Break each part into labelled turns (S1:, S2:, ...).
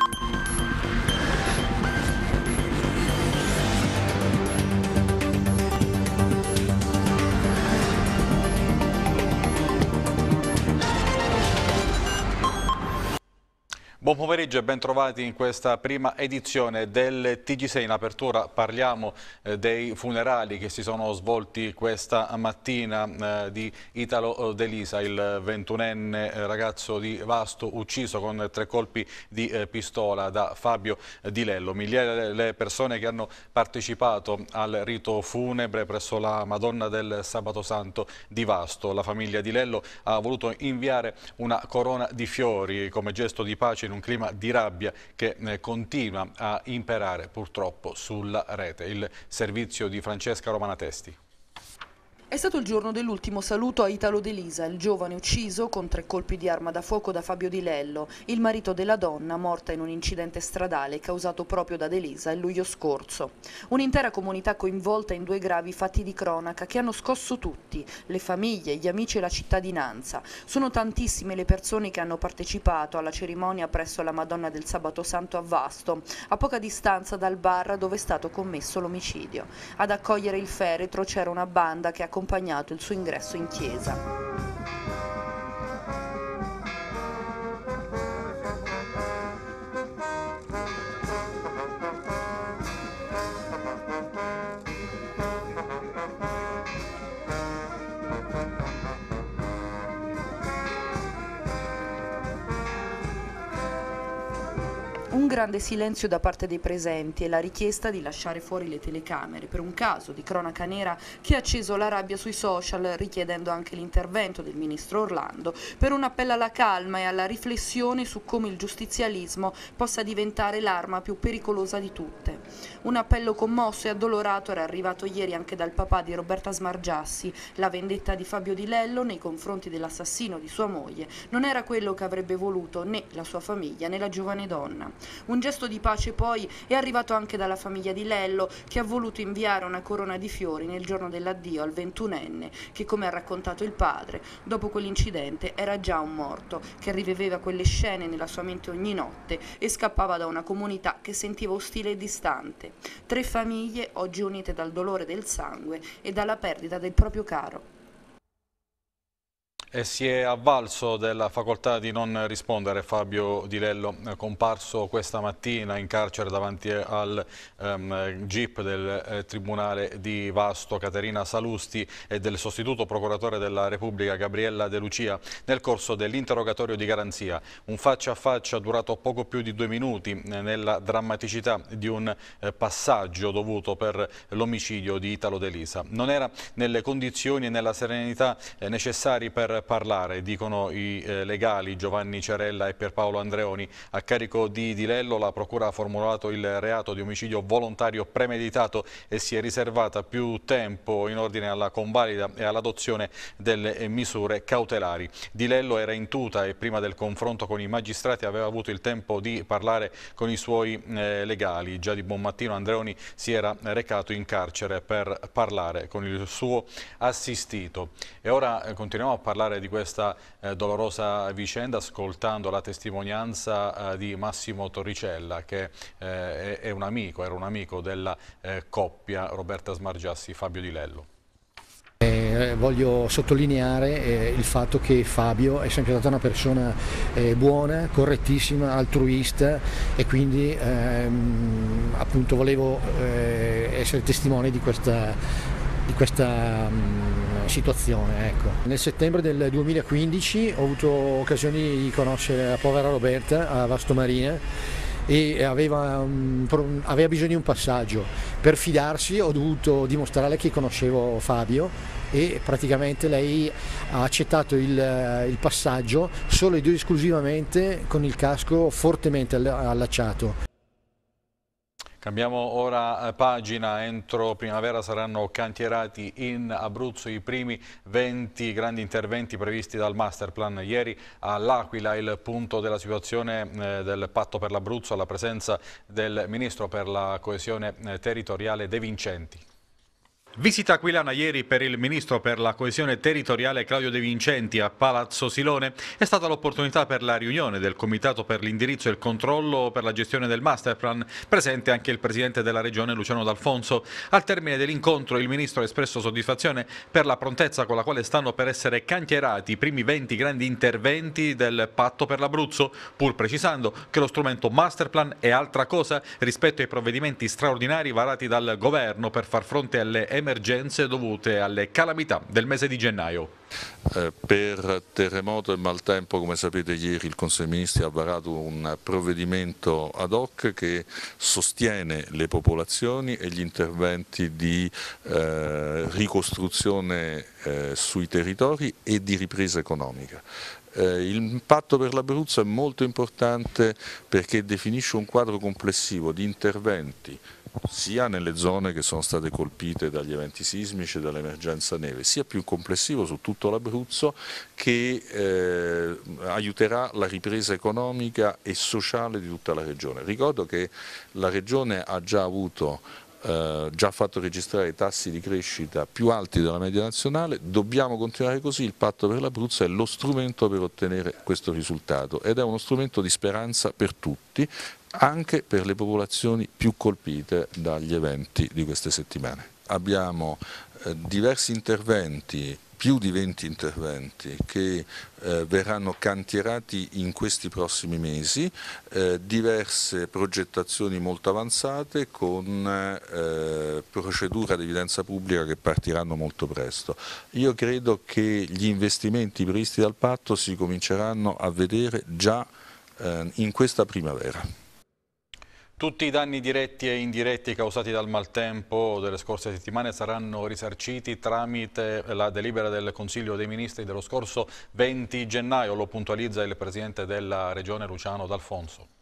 S1: Thank you. Buon pomeriggio e ben trovati in questa prima edizione del TG6. In apertura parliamo eh, dei funerali che si sono svolti questa mattina eh, di Italo Delisa, il ventunenne eh, ragazzo di Vasto ucciso con tre colpi di eh, pistola da Fabio Di Lello. Migliaia le persone che hanno partecipato al rito funebre presso la Madonna del Sabato Santo di Vasto. La famiglia Di Lello ha voluto inviare una corona di fiori come gesto di pace in un un clima di rabbia che eh, continua a imperare purtroppo sulla rete. Il servizio di Francesca Romanatesti.
S2: È stato il giorno dell'ultimo saluto a Italo Delisa, il giovane ucciso con tre colpi di arma da fuoco da Fabio Di Lello, il marito della donna morta in un incidente stradale causato proprio da Delisa il luglio scorso. Un'intera comunità coinvolta in due gravi fatti di cronaca che hanno scosso tutti, le famiglie, gli amici e la cittadinanza. Sono tantissime le persone che hanno partecipato alla cerimonia presso la Madonna del Sabato Santo a Vasto, a poca distanza dal bar dove è stato commesso l'omicidio. Ad accogliere il feretro c'era una banda che ha accompagnato il suo ingresso in chiesa. Grande silenzio da parte dei presenti e la richiesta di lasciare fuori le telecamere per un caso di cronaca nera che ha acceso la rabbia sui social richiedendo anche l'intervento del ministro Orlando per un appello alla calma e alla riflessione su come il giustizialismo possa diventare l'arma più pericolosa di tutte. Un appello commosso e addolorato era arrivato ieri anche dal papà di Roberta Smargiassi. La vendetta di Fabio Di Lello nei confronti dell'assassino di sua moglie non era quello che avrebbe voluto né la sua famiglia né la giovane donna. Un gesto di pace poi è arrivato anche dalla famiglia di Lello che ha voluto inviare una corona di fiori nel giorno dell'addio al ventunenne che come ha raccontato il padre dopo quell'incidente era già un morto che riviveva quelle scene nella sua mente ogni notte e scappava da una comunità che sentiva ostile e distante. Tre famiglie oggi unite dal dolore del sangue e dalla perdita del proprio caro
S1: e si è avvalso della facoltà di non rispondere Fabio Di Lello, eh, comparso questa mattina in carcere davanti al um, GIP del eh, Tribunale di Vasto, Caterina Salusti e del sostituto procuratore della Repubblica Gabriella De Lucia nel corso dell'interrogatorio di garanzia. Un faccia a faccia durato poco più di due minuti eh, nella drammaticità di un eh, passaggio dovuto per l'omicidio di Italo De Lisa. Non era nelle condizioni e nella serenità eh, necessari parlare, dicono i eh, legali Giovanni Cerella e Pierpaolo Andreoni. A carico di Di Lello la Procura ha formulato il reato di omicidio volontario premeditato e si è riservata più tempo in ordine alla convalida e all'adozione delle eh, misure cautelari. Di Lello era in tuta e prima del confronto con i magistrati aveva avuto il tempo di parlare con i suoi eh, legali. Già di buon mattino Andreoni si era recato in carcere per parlare con il suo assistito. E ora continuiamo a parlare parlare di questa eh, dolorosa vicenda ascoltando la testimonianza eh, di Massimo Torricella che eh, è un amico, era un amico della eh, coppia Roberta Smargiassi-Fabio Di Lello.
S3: Eh, voglio sottolineare eh, il fatto che Fabio è sempre stata una persona eh, buona, correttissima, altruista e quindi ehm, appunto volevo eh, essere testimone di questa, di questa um, situazione. Ecco. Nel settembre del 2015 ho avuto occasione di conoscere la povera Roberta a Vasto Marina e aveva, um, aveva, bisogno di un passaggio. Per fidarsi ho dovuto dimostrare che conoscevo Fabio e praticamente lei ha accettato il, il passaggio solo ed esclusivamente con il casco fortemente allacciato.
S1: Cambiamo ora eh, pagina, entro primavera saranno cantierati in Abruzzo i primi 20 grandi interventi previsti dal Masterplan. Ieri all'Aquila il punto della situazione eh, del patto per l'Abruzzo alla presenza del Ministro per la coesione eh, territoriale De Vincenti. Visita aquilana ieri per il ministro per la coesione territoriale Claudio De Vincenti a Palazzo Silone è stata l'opportunità per la riunione del Comitato per l'indirizzo e il controllo per la gestione del masterplan, presente anche il presidente della regione Luciano D'Alfonso. Al termine dell'incontro il ministro ha espresso soddisfazione per la prontezza con la quale stanno per essere cantierati i primi 20 grandi interventi del patto per l'Abruzzo, pur precisando che lo strumento masterplan è altra cosa rispetto ai provvedimenti straordinari varati dal governo per far fronte alle emergenze emergenze dovute alle calamità del mese di gennaio.
S4: Eh, per terremoto e maltempo, come sapete ieri il Consiglio dei Ministri ha varato un provvedimento ad hoc che sostiene le popolazioni e gli interventi di eh, ricostruzione eh, sui territori e di ripresa economica. Eh, il patto per l'Abruzzo è molto importante perché definisce un quadro complessivo di interventi sia nelle zone che sono state colpite dagli eventi sismici e dall'emergenza neve, sia più complessivo su tutto l'Abruzzo che eh, aiuterà la ripresa economica e sociale di tutta la regione. Ricordo che la regione ha già avuto eh, già fatto registrare tassi di crescita più alti della media nazionale, dobbiamo continuare così, il patto per l'Abruzzo è lo strumento per ottenere questo risultato ed è uno strumento di speranza per tutti, anche per le popolazioni più colpite dagli eventi di queste settimane. Abbiamo eh, diversi interventi più di 20 interventi che eh, verranno cantierati in questi prossimi mesi, eh, diverse progettazioni molto avanzate con procedure ad evidenza pubblica che partiranno molto presto. Io credo che gli investimenti previsti dal patto si cominceranno a vedere già in questa primavera.
S1: Tutti i danni diretti e indiretti causati dal maltempo delle scorse settimane saranno risarciti tramite la delibera del Consiglio dei Ministri dello scorso 20 gennaio, lo puntualizza il Presidente della Regione Luciano D'Alfonso.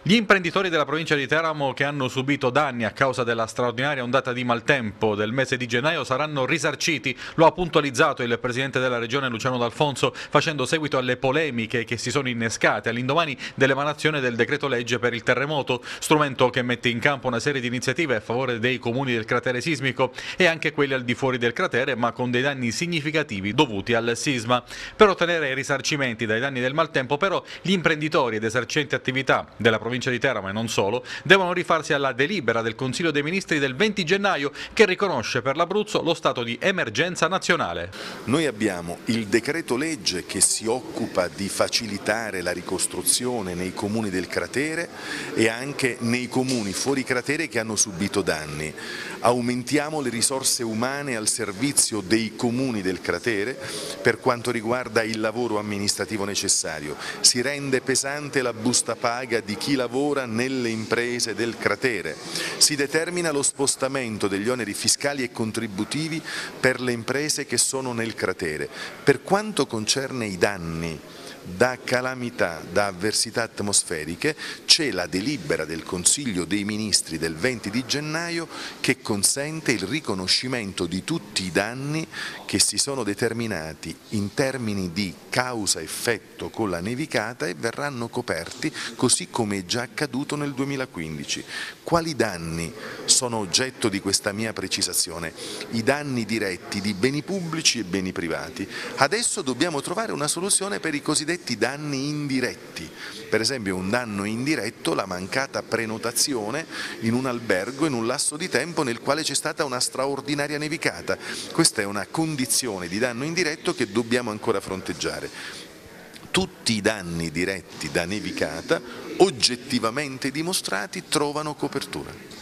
S1: Gli imprenditori della provincia di Teramo che hanno subito danni a causa della straordinaria ondata di maltempo del mese di gennaio saranno risarciti, lo ha puntualizzato il Presidente della Regione Luciano D'Alfonso facendo seguito alle polemiche che si sono innescate all'indomani dell'emanazione del decreto legge per il terremoto, strumento che mette in campo una serie di iniziative a favore dei comuni del cratere sismico e anche quelli al di fuori del cratere ma con dei danni significativi dovuti al sisma. Per ottenere risarcimenti dai danni del maltempo però gli imprenditori ed esercenti attività della provincia provincia di Teramo e non solo, devono rifarsi alla delibera del Consiglio dei Ministri del 20 gennaio che riconosce per l'Abruzzo lo stato di emergenza nazionale.
S5: Noi abbiamo il decreto legge che si occupa di facilitare la ricostruzione nei comuni del cratere e anche nei comuni fuori cratere che hanno subito danni. Aumentiamo le risorse umane al servizio dei comuni del cratere per quanto riguarda il lavoro amministrativo necessario. Si rende pesante la busta paga di chi lavora nelle imprese del cratere. Si determina lo spostamento degli oneri fiscali e contributivi per le imprese che sono nel cratere. Per quanto concerne i danni da calamità, da avversità atmosferiche, c'è la delibera del Consiglio dei Ministri del 20 di gennaio che consente il riconoscimento di tutti i danni che si sono determinati in termini di causa-effetto con la nevicata e verranno coperti così come è già accaduto nel 2015. Quali danni sono oggetto di questa mia precisazione? I danni diretti di beni pubblici e beni privati. Adesso dobbiamo trovare una soluzione per i cosiddetti cosiddetti danni indiretti, per esempio un danno indiretto la mancata prenotazione in un albergo in un lasso di tempo nel quale c'è stata una straordinaria nevicata. Questa è una condizione di danno indiretto che dobbiamo ancora fronteggiare. Tutti i danni diretti da nevicata oggettivamente dimostrati trovano copertura.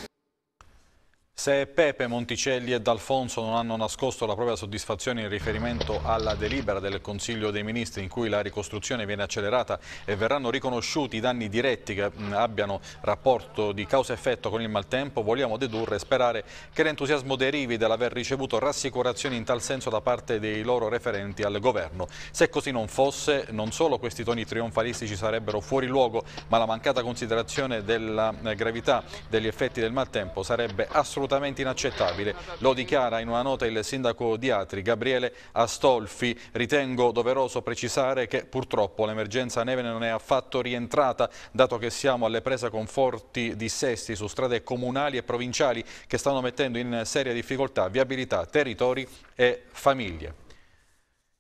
S1: Se Pepe, Monticelli e D'Alfonso non hanno nascosto la propria soddisfazione in riferimento alla delibera del Consiglio dei Ministri in cui la ricostruzione viene accelerata e verranno riconosciuti i danni diretti che abbiano rapporto di causa-effetto con il maltempo, vogliamo dedurre e sperare che l'entusiasmo derivi dall'aver ricevuto rassicurazioni in tal senso da parte dei loro referenti al governo. Se così non fosse, non solo questi toni trionfalistici sarebbero fuori luogo, ma la mancata considerazione della gravità degli effetti del maltempo sarebbe assolutamente assolutamente inaccettabile. Lo dichiara in una nota il sindaco di Atri, Gabriele Astolfi. Ritengo doveroso precisare che purtroppo l'emergenza neve non è affatto rientrata, dato che siamo alle prese con forti dissesti su strade comunali e provinciali che stanno mettendo in seria difficoltà viabilità, territori e famiglie.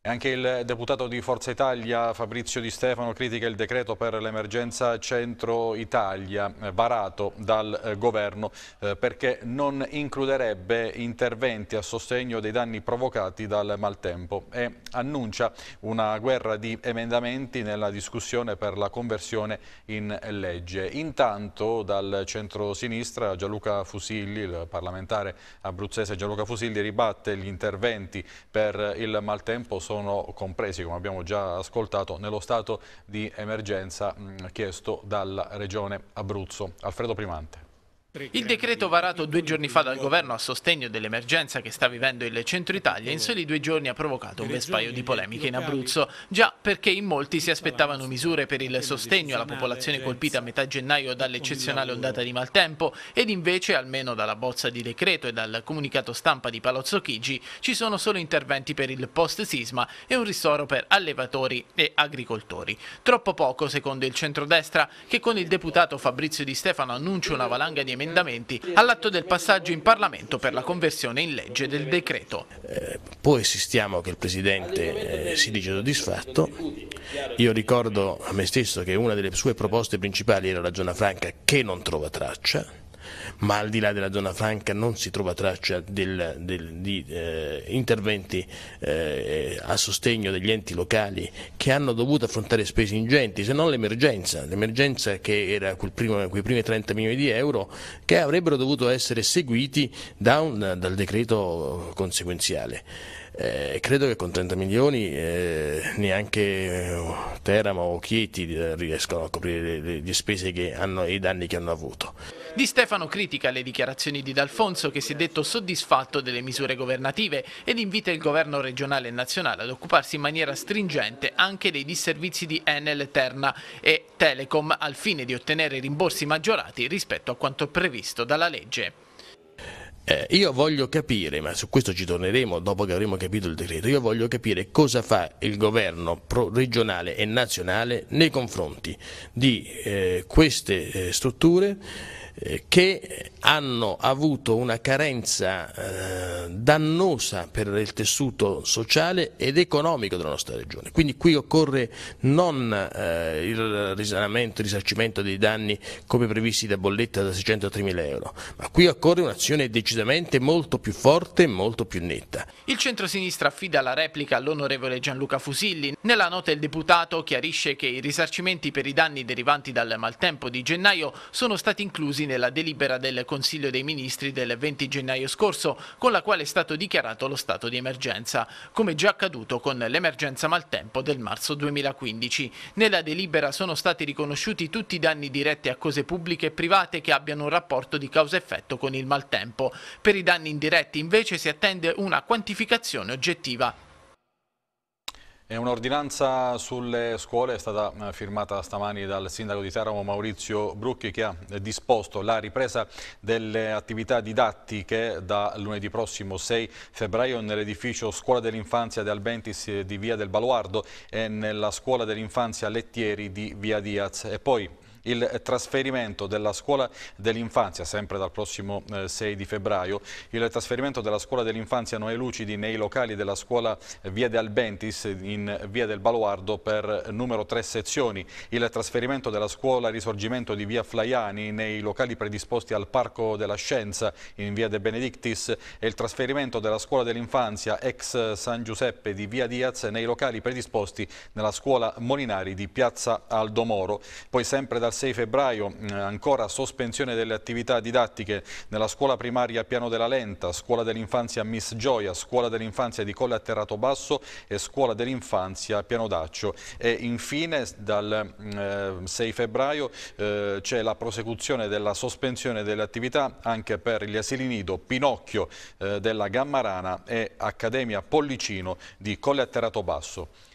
S1: Anche il deputato di Forza Italia Fabrizio Di Stefano critica il decreto per l'emergenza Centro Italia eh, varato dal eh, governo eh, perché non includerebbe interventi a sostegno dei danni provocati dal maltempo e annuncia una guerra di emendamenti nella discussione per la conversione in legge. Intanto dal centro-sinistra Gianluca Fusilli, il parlamentare abruzzese Gianluca Fusilli ribatte gli interventi per il maltempo sono sono compresi, come abbiamo già ascoltato, nello stato di emergenza chiesto dalla Regione Abruzzo. Alfredo Primante.
S6: Il decreto varato due giorni fa dal governo a sostegno dell'emergenza che sta vivendo il centro Italia in soli due giorni ha provocato un vespaio di polemiche in Abruzzo, già perché in molti si aspettavano misure per il sostegno alla popolazione colpita a metà gennaio dall'eccezionale ondata di maltempo ed invece, almeno dalla bozza di decreto e dal comunicato stampa di Palazzo Chigi, ci sono solo interventi per il post-sisma e un ristoro per allevatori e agricoltori. Troppo poco, secondo il centrodestra, che con il deputato Fabrizio Di Stefano annuncia una valanga di emendamenti emendamenti all'atto del passaggio in Parlamento per la conversione in legge del decreto.
S7: Eh, poi assistiamo che il Presidente eh, si dice soddisfatto, io ricordo a me stesso che una delle sue proposte principali era la zona franca che non trova traccia, ma al di là della zona franca non si trova traccia del, del, di eh, interventi eh, a sostegno degli enti locali che hanno dovuto affrontare spese ingenti, se non l'emergenza, l'emergenza che era primo, quei primi 30 milioni di euro che avrebbero dovuto essere seguiti da un, dal decreto conseguenziale. Eh, credo che con 30 milioni eh, neanche Teramo o Chieti eh, riescono a coprire le, le spese che hanno, e i danni che hanno avuto.
S6: Di Stefano critica le dichiarazioni di D'Alfonso che si è detto soddisfatto delle misure governative ed invita il governo regionale e nazionale ad occuparsi in maniera stringente anche dei disservizi di Enel, Terna e Telecom al fine di ottenere rimborsi maggiorati rispetto a quanto previsto dalla legge.
S7: Eh, io voglio capire, ma su questo ci torneremo dopo che avremo capito il decreto, io voglio capire cosa fa il governo regionale e nazionale nei confronti di eh, queste eh, strutture che hanno avuto una carenza eh, dannosa per il tessuto sociale ed economico della nostra regione. Quindi qui occorre non eh, il risanamento, il risarcimento dei danni come previsti da bolletta da 603 mila euro, ma qui occorre un'azione decisamente molto più forte e molto più netta.
S6: Il centro-sinistra affida la replica all'onorevole Gianluca Fusilli. Nella nota il deputato chiarisce che i risarcimenti per i danni derivanti dal maltempo di gennaio sono stati inclusi nella delibera del Consiglio dei Ministri del 20 gennaio scorso, con la quale è stato dichiarato lo stato di emergenza, come già accaduto con l'emergenza maltempo del marzo 2015. Nella delibera sono stati riconosciuti tutti i danni diretti a cose pubbliche e private che abbiano un rapporto di causa-effetto con il maltempo. Per i danni indiretti invece si attende una quantificazione oggettiva
S1: un'ordinanza sulle scuole è stata eh, firmata stamani dal sindaco di Teramo Maurizio Brucchi che ha eh, disposto la ripresa delle attività didattiche da lunedì prossimo 6 febbraio nell'edificio Scuola dell'Infanzia di Albentis di Via del Baluardo e nella Scuola dell'Infanzia Lettieri di Via Diaz. E poi il trasferimento della scuola dell'infanzia, sempre dal prossimo 6 eh, di febbraio, il trasferimento della scuola dell'infanzia Noè Lucidi nei locali della scuola Via de Albentis in Via del Baluardo per numero 3 sezioni, il trasferimento della scuola Risorgimento di Via Flaiani nei locali predisposti al Parco della Scienza in Via De Benedictis e il trasferimento della scuola dell'infanzia ex San Giuseppe di Via Diaz nei locali predisposti nella scuola Molinari di Piazza Aldomoro. Poi sempre dal 6 febbraio eh, ancora sospensione delle attività didattiche nella scuola primaria Piano della Lenta, scuola dell'infanzia Miss Gioia, scuola dell'infanzia di Colle Atterrato Basso e scuola dell'infanzia Piano Daccio. E infine dal eh, 6 febbraio eh, c'è la prosecuzione della sospensione delle attività anche per gli asili nido Pinocchio eh, della Gammarana e Accademia Pollicino di Colle Atterrato Basso.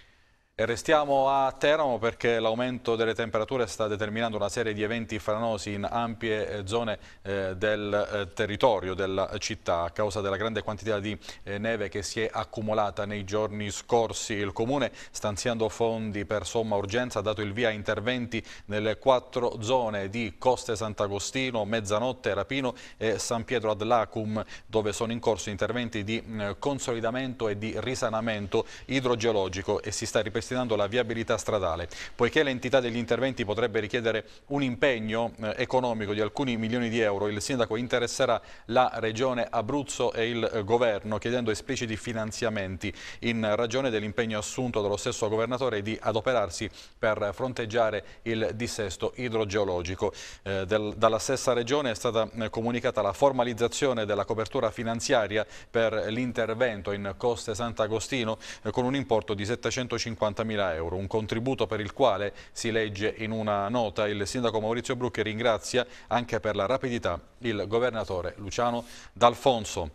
S1: Restiamo a Teramo perché l'aumento delle temperature sta determinando una serie di eventi franosi in ampie eh, zone eh, del eh, territorio della città a causa della grande quantità di neve che si è accumulata nei giorni scorsi. Il Comune stanziando fondi per somma urgenza ha dato il via a interventi nelle quattro zone di Coste Sant'Agostino, Mezzanotte, Rapino e San Pietro ad Lacum dove sono in corso interventi di eh, consolidamento e di risanamento idrogeologico e si sta ripetendo ripristinando la viabilità stradale. Poiché l'entità degli interventi potrebbe richiedere un impegno eh, economico di alcuni milioni di euro, il sindaco interesserà la regione Abruzzo e il eh, governo chiedendo espliciti finanziamenti in ragione dell'impegno assunto dallo stesso governatore di adoperarsi per fronteggiare il dissesto idrogeologico. Eh, del, dalla stessa regione è stata eh, comunicata la formalizzazione della copertura finanziaria per l'intervento in Coste Sant'Agostino eh, con un importo di 750 50.000 euro, un contributo per il quale si legge in una nota il sindaco Maurizio Brucchi ringrazia anche per la rapidità il governatore Luciano D'Alfonso.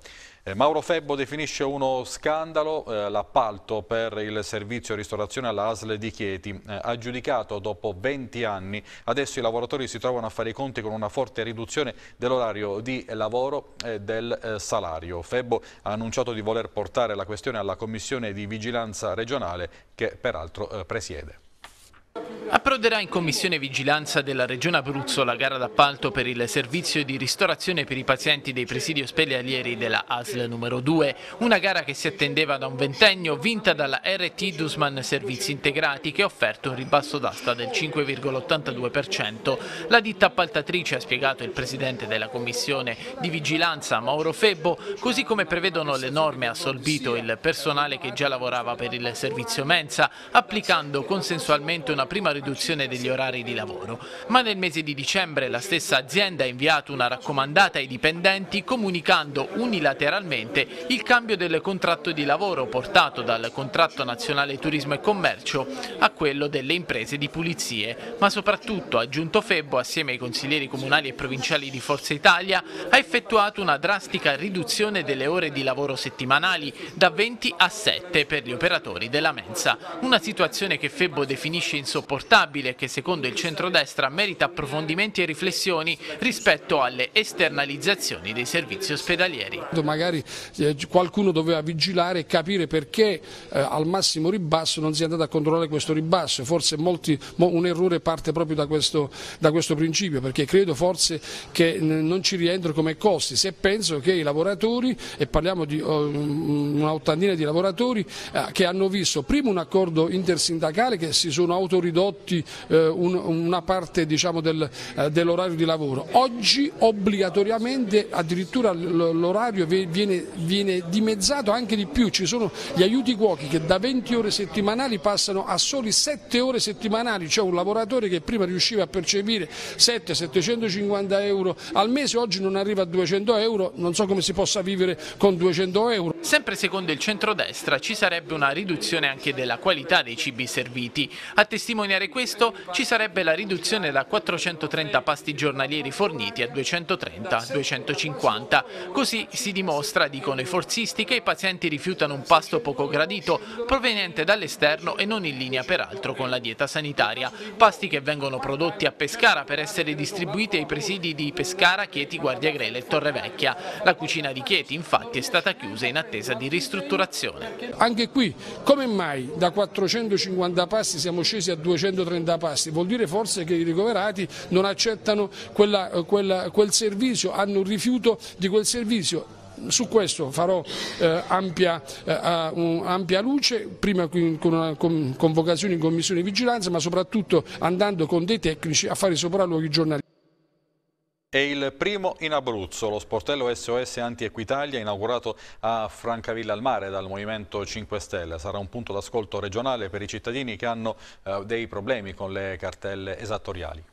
S1: Eh, Mauro Febbo definisce uno scandalo eh, l'appalto per il servizio ristorazione alla ASL di Chieti. Eh, aggiudicato dopo 20 anni, adesso i lavoratori si trovano a fare i conti con una forte riduzione dell'orario di lavoro e del eh, salario. Febbo ha annunciato di voler portare la questione alla Commissione di Vigilanza regionale che peraltro eh, presiede.
S6: Approderà in Commissione Vigilanza della Regione Abruzzo la gara d'appalto per il servizio di ristorazione per i pazienti dei presidi ospedalieri della ASL numero 2, una gara che si attendeva da un ventennio vinta dalla RT Dusman Servizi Integrati che ha offerto un ribasso d'asta del 5,82%. La ditta appaltatrice ha spiegato il Presidente della Commissione di Vigilanza Mauro Febbo, così come prevedono le norme ha assolbito il personale che già lavorava per il servizio mensa, applicando consensualmente una prima riduzione degli orari di lavoro, ma nel mese di dicembre la stessa azienda ha inviato una raccomandata ai dipendenti comunicando unilateralmente il cambio del contratto di lavoro portato dal contratto nazionale turismo e commercio a quello delle imprese di pulizie, ma soprattutto, ha aggiunto Febbo, assieme ai consiglieri comunali e provinciali di Forza Italia, ha effettuato una drastica riduzione delle ore di lavoro settimanali da 20 a 7 per gli operatori della mensa, una situazione che Febbo definisce insopportabile insopportabile che secondo il centrodestra merita approfondimenti e riflessioni rispetto alle esternalizzazioni dei servizi ospedalieri.
S8: Magari eh, qualcuno doveva vigilare e capire perché eh, al massimo ribasso non si è andato a controllare questo ribasso, forse molti, un errore parte proprio da questo, da questo principio perché credo forse che non ci rientro come costi, se penso che i lavoratori, e parliamo di oh, una ottantina di lavoratori eh, che hanno visto prima un accordo intersindacale che si sono autoridotti ridotti eh, un, una parte diciamo, del, eh, dell'orario di lavoro. Oggi obbligatoriamente addirittura l'orario viene, viene, dimezzato anche di più, ci sono gli aiuti cuochi che da 20 ore settimanali passano a soli 7 ore settimanali, cioè un lavoratore che prima riusciva a percepire 7-750 euro al mese, oggi non arriva a 200 euro, non so come si possa vivere con 200 euro.
S6: Sempre secondo il centrodestra ci sarebbe una riduzione anche della qualità dei cibi serviti, a testimoniare questo ci sarebbe la riduzione da 430 pasti giornalieri forniti a 230-250. Così si dimostra, dicono i forzisti, che i pazienti rifiutano un pasto poco gradito proveniente dall'esterno e non in linea peraltro con la dieta sanitaria. Pasti che vengono prodotti a Pescara per essere distribuiti ai presidi di Pescara, Chieti, Guardiagrele e Torrevecchia. La cucina di Chieti infatti è stata chiusa in attesa di ristrutturazione.
S8: Anche qui, come mai da 450 pasti siamo scesi a 200 130 passi, vuol dire forse che i ricoverati non accettano quella, quella, quel servizio, hanno un rifiuto di quel servizio su questo farò eh, ampia, eh, un, ampia, luce, prima con una convocazione in commissione di vigilanza, ma soprattutto andando con dei tecnici a fare i sopralluoghi giornalieri.
S1: È il primo in Abruzzo, lo sportello SOS Anti-Equitalia inaugurato a Francavilla al Mare dal Movimento 5 Stelle. Sarà un punto d'ascolto regionale per i cittadini che hanno eh, dei problemi con le cartelle esattoriali.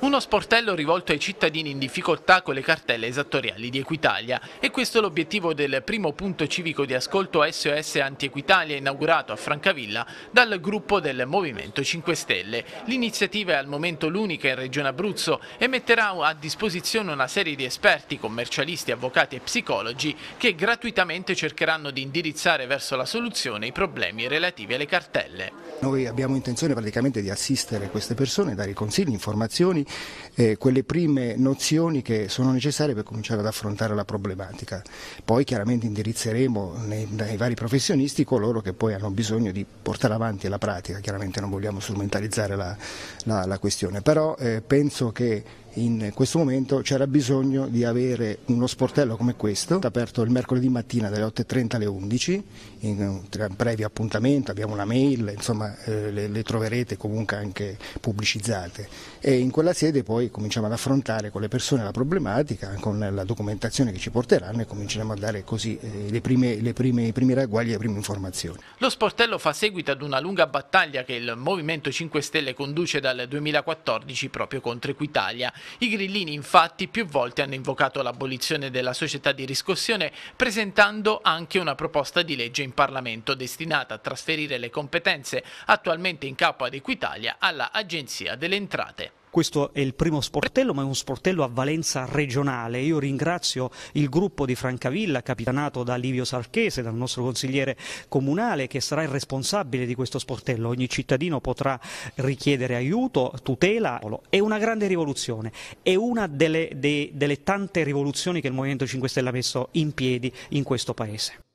S6: Uno sportello rivolto ai cittadini in difficoltà con le cartelle esattoriali di Equitalia e questo è l'obiettivo del primo punto civico di ascolto SOS Anti-Equitalia inaugurato a Francavilla dal gruppo del Movimento 5 Stelle. L'iniziativa è al momento l'unica in Regione Abruzzo e metterà a disposizione una serie di esperti, commercialisti, avvocati e psicologi che gratuitamente cercheranno di indirizzare verso la soluzione i problemi relativi alle cartelle.
S9: Noi abbiamo intenzione praticamente di assistere queste persone, dare consigli, informazioni eh, quelle prime nozioni che sono necessarie per cominciare ad affrontare la problematica. Poi chiaramente indirizzeremo nei, nei vari professionisti coloro che poi hanno bisogno di portare avanti la pratica, chiaramente non vogliamo strumentalizzare la, la, la questione, però eh, penso che in questo momento c'era bisogno di avere uno sportello come questo, aperto il mercoledì mattina dalle 8.30 alle 11, in un breve appuntamento, abbiamo una mail, insomma eh, le, le, troverete comunque anche pubblicizzate e in quella sede poi cominciamo ad affrontare con le persone la problematica, con la documentazione che ci porteranno e cominceremo a dare così eh, le prime, le prime, i primi ragguagli e le prime informazioni.
S6: Lo sportello fa seguito ad una lunga battaglia che il Movimento 5 Stelle conduce dal 2014 proprio contro Equitalia i grillini infatti più volte hanno invocato l'abolizione della società di riscossione presentando anche una proposta di legge in Parlamento destinata a trasferire le competenze attualmente in capo ad Equitalia alla Agenzia delle Entrate.
S10: Questo è il primo sportello, ma è uno sportello a valenza regionale. Io ringrazio il gruppo di Francavilla, capitanato da Livio Sarchese, dal nostro consigliere comunale, che sarà il responsabile di questo sportello. Ogni cittadino potrà richiedere aiuto, tutela. È una grande rivoluzione, è una delle, de, delle tante rivoluzioni che il Movimento 5 Stelle ha messo in piedi in questo Paese.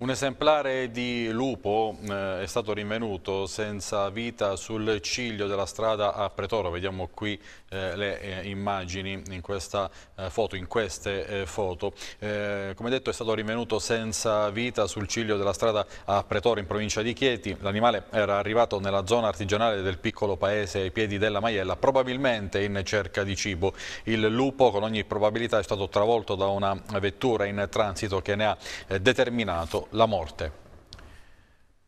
S1: Un esemplare di lupo eh, è stato rinvenuto senza vita sul ciglio della strada a Pretoro. Vediamo qui eh, le eh, immagini in questa eh, foto, in queste eh, foto. Eh, come detto è stato rinvenuto senza vita sul ciglio della strada a Pretoro in provincia di Chieti. L'animale era arrivato nella zona artigianale del piccolo paese ai piedi della Maiella, probabilmente in cerca di cibo. Il lupo con ogni probabilità è stato travolto da una vettura in transito che ne ha determinato la morte.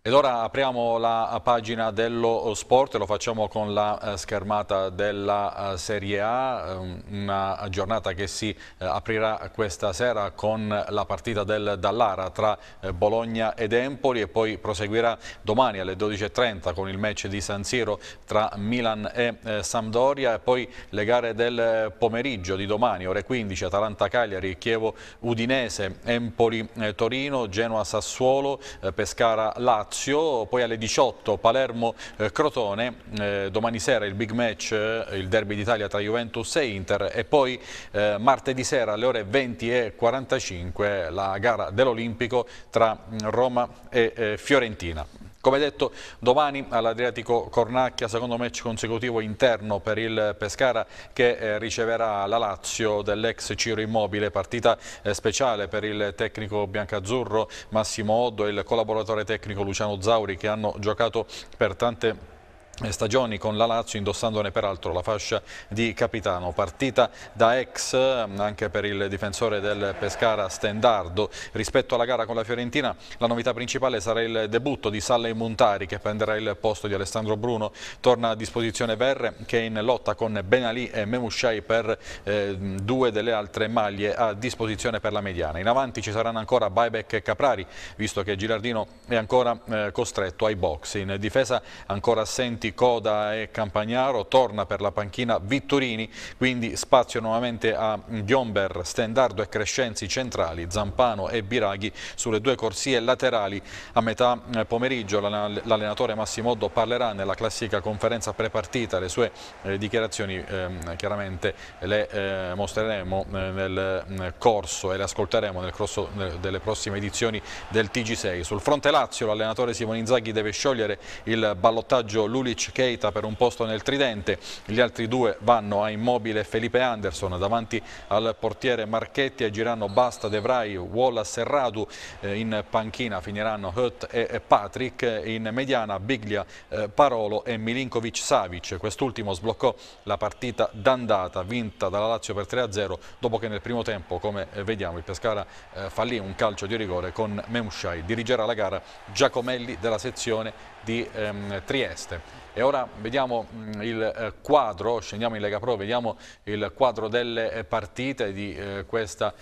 S1: Ed ora apriamo la pagina dello sport, lo facciamo con la eh, schermata della eh, Serie A, ehm, una giornata che si eh, aprirà questa sera con la partita del Dallara tra Bologna ed Empoli e poi proseguirà domani alle 12.30 con il match di San Siro tra Milan e Sampdoria e poi le gare del pomeriggio di domani, ore 15, Atalanta-Cagliari, Chievo-Udinese, Empoli-Torino, Genoa-Sassuolo, Pescara-Lazio, Lazio, poi alle 18 Palermo-Crotone, eh, domani sera il big match, eh, il derby d'Italia tra Juventus e Inter e poi eh, martedì sera alle ore 20 e 45 la gara dell'Olimpico tra Roma e eh, Fiorentina. Come detto, domani all'Adriatico Cornacchia, secondo match consecutivo interno per il Pescara che eh, riceverà la Lazio dell'ex Ciro Immobile, partita eh, speciale per il tecnico biancazzurro Massimo Oddo e il collaboratore tecnico Luciano Zauri che hanno giocato per tante stagioni con la Lazio indossandone peraltro la fascia di capitano. Partita da ex anche per il difensore del Pescara Stendardo. Rispetto alla gara con la Fiorentina la novità principale sarà il debutto di Sallei Montari che prenderà il posto di Alessandro Bruno. Torna a disposizione Verre che è in lotta con Benalì e Memushai per eh, due delle altre maglie a disposizione per la mediana. In avanti ci saranno ancora Baibec e Caprari visto che Gilardino è ancora eh, costretto ai box. In difesa ancora assenti Coda e Campagnaro, torna per la panchina Vittorini, quindi spazio nuovamente a Ghiomber, Stendardo e Crescenzi centrali, Zampano e Biraghi sulle due corsie laterali. A metà eh, pomeriggio l'allenatore Massimoddo parlerà nella classica conferenza prepartita, le sue eh, dichiarazioni eh, chiaramente le eh, mostreremo nel mm, corso e le ascolteremo nel corso delle prossime edizioni del TG6. Sul fronte Lazio l'allenatore Simone Inzaghi deve sciogliere il ballottaggio Lulic Mitrovic, Keita per un posto nel tridente, gli altri due vanno a Immobile Felipe Anderson davanti al portiere Marchetti girano Basta, De Vrij, Wallace e Radu, eh, in panchina finiranno Hutt e Patrick, in mediana Biglia, eh, Parolo e Milinkovic Savic, quest'ultimo sbloccò la partita d'andata vinta dalla Lazio per 3-0 dopo che nel primo tempo come vediamo il Pescara eh, fallì un calcio di rigore con Memshai, dirigerà la gara Giacomelli della sezione di ehm, Trieste. E ora vediamo mm, il eh, quadro, scendiamo in Lega Pro, vediamo il quadro delle eh, partite di eh, questa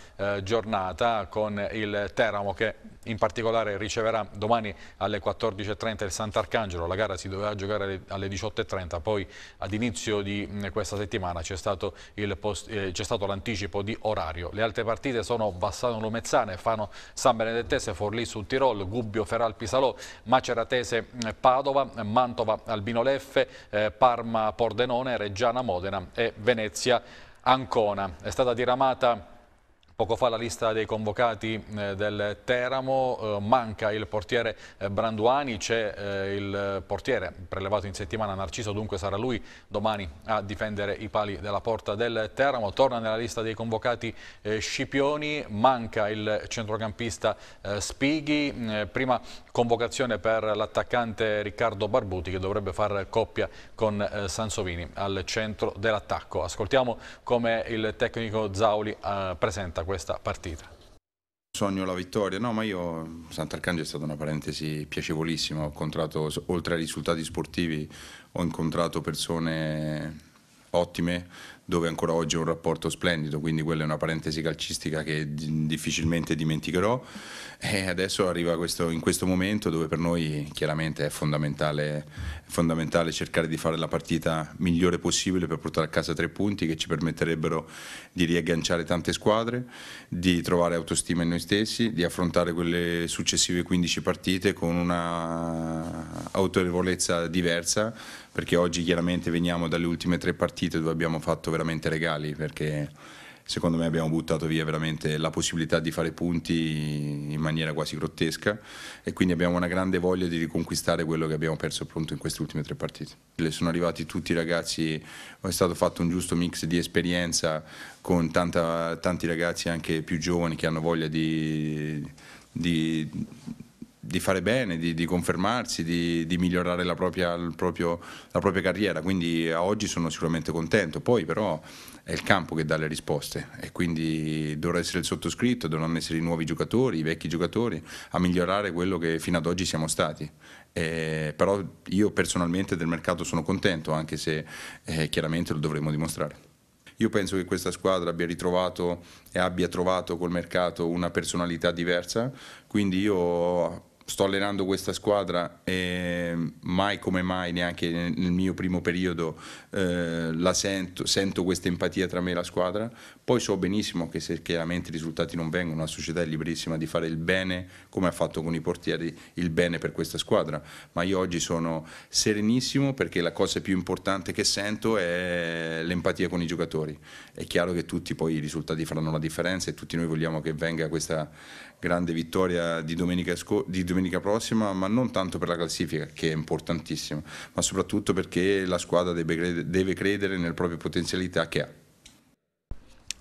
S1: giornata con il Teramo che in particolare riceverà domani alle 14.30 il Sant'Arcangelo, la gara si doveva giocare alle 18.30, poi ad inizio di mm, questa settimana c'è stato l'anticipo di orario. Le altre partite sono Bassano Lumezzane, Fano San Benedettese, Forlì sul Tirol, Gubbio Feral Pisalò, Maceratese Padova, Mantova Albino Torino Leffe, eh, Parma Pordenone, Reggiana Modena e Venezia Ancona. È stata diramata Poco fa la lista dei convocati eh, del Teramo, eh, manca il portiere eh, Branduani, c'è il portiere prelevato in settimana Narciso, dunque sarà lui domani a difendere i pali della porta del Teramo. Torna nella lista dei convocati Scipioni, manca il centrocampista Spighi, prima convocazione per l'attaccante Riccardo Barbuti che dovrebbe fare coppia con Sansovini al centro dell'attacco. Ascoltiamo come il tecnico Zauli presenta questa partita?
S11: Sogno la vittoria, no ma io Sant'Arcangelo è stata una parentesi piacevolissima, ho incontrato oltre ai risultati sportivi ho incontrato persone ottime dove ancora oggi ho un rapporto splendido, quindi quella è una parentesi calcistica che difficilmente dimenticherò. E adesso arriva questo, in questo momento dove per noi chiaramente è fondamentale, è fondamentale, cercare di fare la partita migliore possibile per portare a casa tre punti che ci permetterebbero di riagganciare tante squadre, di trovare autostima in noi stessi, di affrontare quelle successive 15 partite con una autorevolezza diversa perché oggi chiaramente veniamo dalle ultime tre partite dove abbiamo fatto veramente regali perché secondo me abbiamo buttato via veramente la possibilità di fare punti in maniera quasi grottesca e quindi abbiamo una grande voglia di riconquistare quello che abbiamo perso appunto in queste ultime tre partite. Sono arrivati tutti i ragazzi, è stato fatto un giusto mix di esperienza con tanta, tanti ragazzi anche più giovani che hanno voglia di, di di fare bene, di, di confermarsi, di, di migliorare la propria, proprio, la propria, carriera, quindi a oggi sono sicuramente contento, poi però è il campo che dà le risposte e quindi dovrà essere il sottoscritto, dovranno essere i nuovi giocatori, i vecchi giocatori a migliorare quello che fino ad oggi siamo stati. Eh, però io personalmente del mercato sono contento, anche se eh, chiaramente lo dovremo dimostrare. Io penso che questa squadra abbia ritrovato e abbia trovato col mercato una personalità diversa, quindi io sto allenando questa squadra e mai come mai, neanche nel mio primo periodo, eh, la sento, sento questa empatia tra me e la squadra. Poi so benissimo che se chiaramente i risultati non vengono, la società è liberissima di fare il bene, come ha fatto con i portieri, il bene per questa squadra. Ma io oggi sono serenissimo perché la cosa più importante che sento è l'empatia con i giocatori. È chiaro che tutti poi i risultati faranno la differenza e tutti noi vogliamo che venga questa grande vittoria di domenica, di domenica prossima, ma non tanto per la classifica, che è importantissima, ma soprattutto perché la squadra deve, deve credere nelle proprie potenzialità che ha.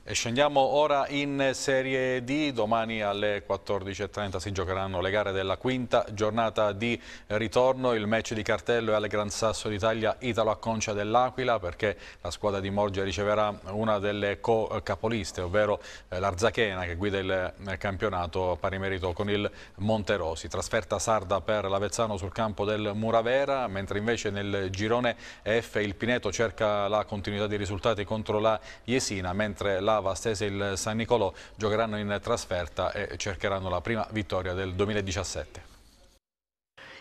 S1: E scendiamo ora in Serie D, domani alle 14.30 si giocheranno le gare della quinta giornata di ritorno, il match di cartello è al Gran Sasso d'Italia Italo Acconcia dell'Aquila perché la squadra di Morgia riceverà una delle co-capoliste, ovvero eh, l'Arzachena che guida il eh, campionato a pari merito con il Monterosi. Trasferta sarda per l'Avezzano sul campo del Muravera, mentre invece nel girone F il Pineto cerca la continuità di risultati contro la Jesina, mentre la Brava, Stese e il San Nicolò giocheranno in trasferta e cercheranno la prima vittoria del 2017.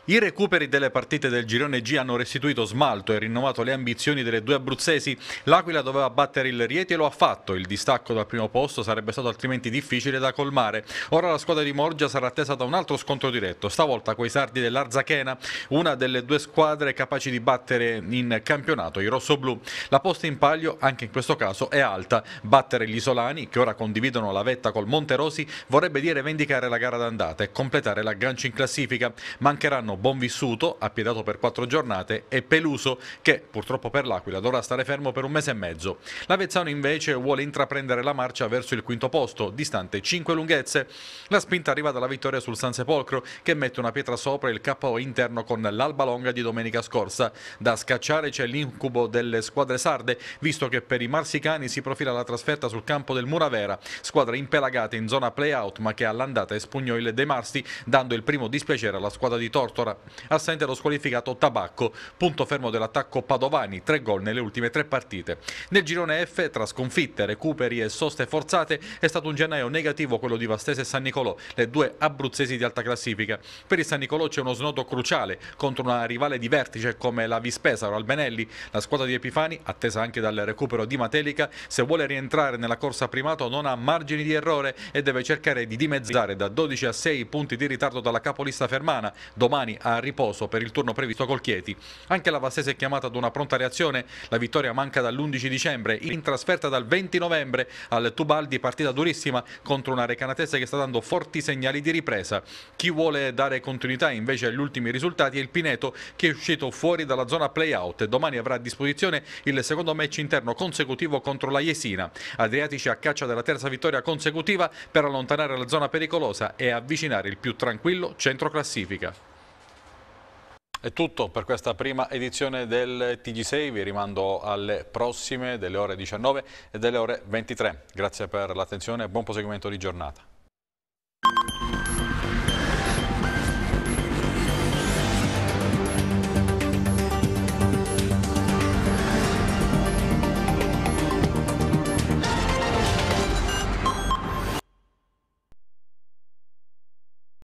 S1: I recuperi delle partite del girone G hanno restituito smalto e rinnovato le ambizioni delle due abruzzesi. L'Aquila doveva battere il Rieti e lo ha fatto. Il distacco dal primo posto sarebbe stato altrimenti difficile da colmare. Ora la squadra di Morgia sarà attesa da un altro scontro diretto, stavolta coi sardi dell'Arzachena, una delle due squadre capaci di battere in campionato i rossoblù. La posta in palio, anche in questo caso, è alta. Battere gli isolani, che ora condividono la vetta col Monterosi, vorrebbe dire vendicare la gara d'andata e completare l'aggancio in classifica. Mancheranno Bonvissuto, appiedato per quattro giornate, e Peluso, che purtroppo per l'Aquila dovrà stare fermo per un mese e mezzo. L'Avezzano invece vuole intraprendere la marcia verso il quinto posto, distante 5 lunghezze. La spinta arriva dalla vittoria sul San Sepolcro, che mette una pietra sopra il KO interno con l'Alba Longa di domenica scorsa. Da scacciare c'è l'incubo delle squadre sarde, visto che per i marsicani si profila la trasferta sul campo del Muravera, squadra impelagata in zona play-out ma che all'andata espugnò il De Marsti, dando il primo dispiacere alla squadra di Tortora mezz'ora. Assente lo squalificato Tabacco, punto fermo dell'attacco Padovani, tre gol nelle ultime tre partite. Nel girone F, tra sconfitte, recuperi e soste forzate, è stato un gennaio negativo quello di Vastese e San Nicolò, le due abruzzesi di alta classifica. Per il San Nicolò c'è uno snodo cruciale contro una rivale di vertice come la Vispesa o Albenelli. La squadra di Epifani, attesa anche dal recupero di Matelica, se vuole rientrare nella corsa primato non ha margini di errore e deve cercare di dimezzare da 12 a 6 punti di ritardo dalla capolista fermana, domani a riposo per il turno previsto col Chieti. Anche la Vastese è chiamata ad una pronta reazione, la vittoria manca dall'11 dicembre, in trasferta dal 20 novembre al Tubaldi, partita durissima contro una recanatese che sta dando forti segnali di ripresa. Chi vuole dare continuità invece agli ultimi risultati è il Pineto che è uscito fuori dalla zona play-out e domani avrà a disposizione il secondo match interno consecutivo contro la Jesina. Adriatici a caccia della terza vittoria consecutiva per allontanare la zona pericolosa e avvicinare il più tranquillo centro classifica. È tutto per questa prima edizione del TG6, vi rimando alle prossime delle ore 19 e delle ore 23. Grazie per l'attenzione e buon proseguimento di giornata.